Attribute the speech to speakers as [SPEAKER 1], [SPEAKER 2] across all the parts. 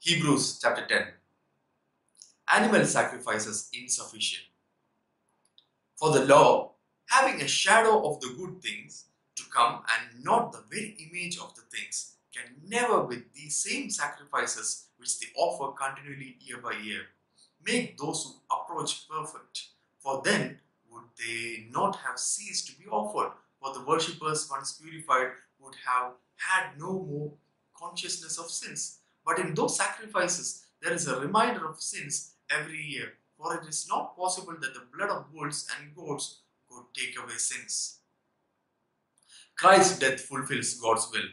[SPEAKER 1] Hebrews chapter 10 Animal sacrifices insufficient. For the law, having a shadow of the good things to come and not the very image of the things, can never, with these same sacrifices which they offer continually year by year, make those who approach perfect. For then would they not have ceased to be offered, for the worshippers, once purified, would have had no more consciousness of sins. But in those sacrifices, there is a reminder of sins every year, for it is not possible that the blood of bulls and goats could take away sins. Christ's death fulfills God's will.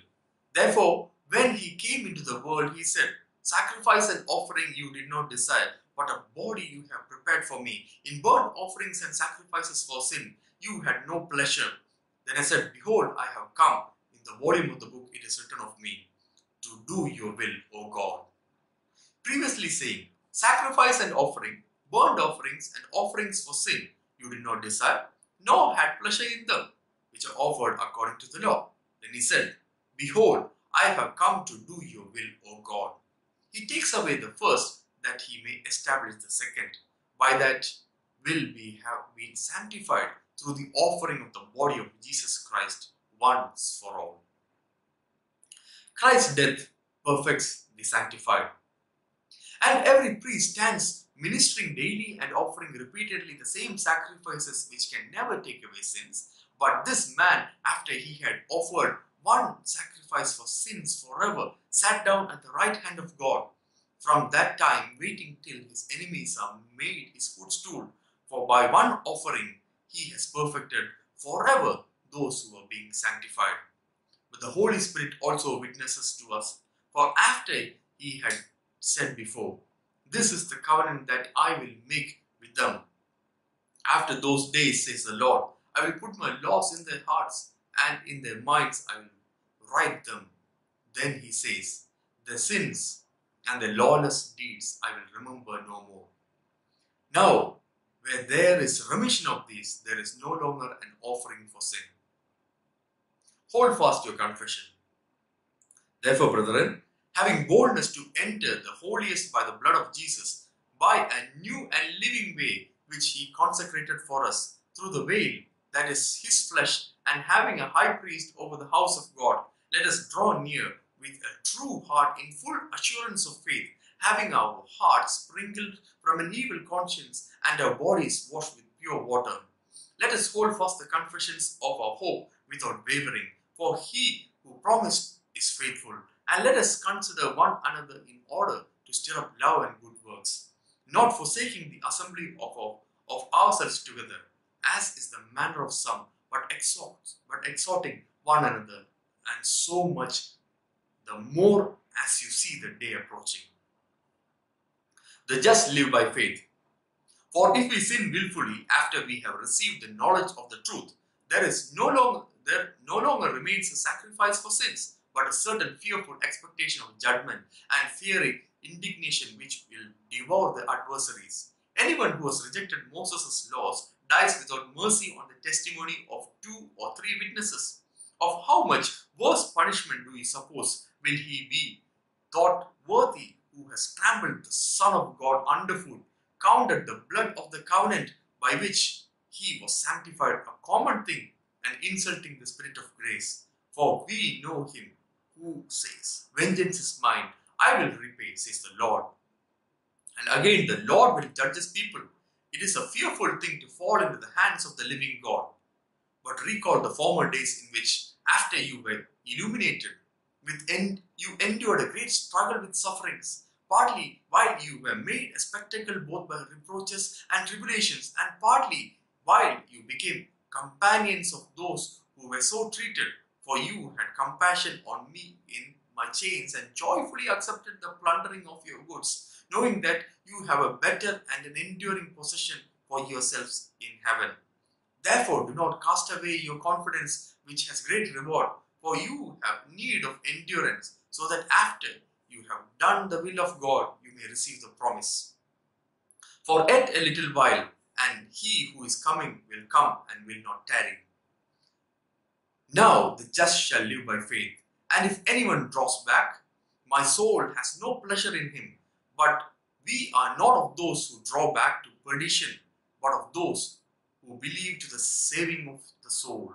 [SPEAKER 1] Therefore, when he came into the world, he said, Sacrifice and offering you did not desire, but a body you have prepared for me. In burnt offerings and sacrifices for sin, you had no pleasure. Then I said, Behold, I have come. In the volume of the book it is written of me, to do your will, O God. Previously saying, Sacrifice and offering, burnt offerings and offerings for sin, you did not desire, nor had pleasure in them, which are offered according to the law. Then he said, Behold, I have come to do your will, O God. He takes away the first that he may establish the second. By that will we have been sanctified through the offering of the body of Jesus Christ once for all. Christ's death perfects the sanctified. And every priest stands ministering daily and offering repeatedly the same sacrifices which can never take away sins. But this man, after he had offered one sacrifice for sins forever, sat down at the right hand of God. From that time, waiting till his enemies are made his footstool. For by one offering, he has perfected forever those who are being sanctified. The Holy Spirit also witnesses to us. For after he had said before, This is the covenant that I will make with them. After those days, says the Lord, I will put my laws in their hearts and in their minds I will write them. Then he says, The sins and the lawless deeds I will remember no more. Now, where there is remission of these, there is no longer an offering for sin. Hold fast your confession. Therefore, brethren, having boldness to enter the holiest by the blood of Jesus, by a new and living way which he consecrated for us through the veil that is his flesh, and having a high priest over the house of God, let us draw near with a true heart in full assurance of faith, having our hearts sprinkled from an evil conscience and our bodies washed with pure water. Let us hold fast the confessions of our hope without wavering, for he who promised is faithful. And let us consider one another in order to stir up love and good works, not forsaking the assembly of, our, of ourselves together, as is the manner of some, but exhort, but exhorting one another, and so much the more as you see the day approaching. The just live by faith. For if we sin wilfully after we have received the knowledge of the truth, there is no longer there no longer remains a sacrifice for sins, but a certain fearful expectation of judgment and fiery indignation which will devour the adversaries. Anyone who has rejected Moses' laws dies without mercy on the testimony of two or three witnesses. Of how much worse punishment do we suppose will he be thought worthy who has trampled the Son of God underfoot, counted the blood of the covenant by which he was sanctified a common thing, and insulting the Spirit of grace? For we know him who says, Vengeance is mine, I will repay, says the Lord. And again, the Lord will judge his people. It is a fearful thing to fall into the hands of the living God. But recall the former days in which, after you were illuminated, with you endured a great struggle with sufferings, partly while you were made a spectacle both by reproaches and tribulations, and partly while you became companions of those who were so treated. For you had compassion on me in my chains and joyfully accepted the plundering of your goods, knowing that you have a better and an enduring possession for yourselves in heaven. Therefore, do not cast away your confidence, which has great reward, for you have need of endurance, so that after you have done the will of God, you may receive the promise. For yet a little while, and he who is coming will come and will not tarry. Now the just shall live by faith, and if anyone draws back, My soul has no pleasure in him. But we are not of those who draw back to perdition, but of those who believe to the saving of the soul.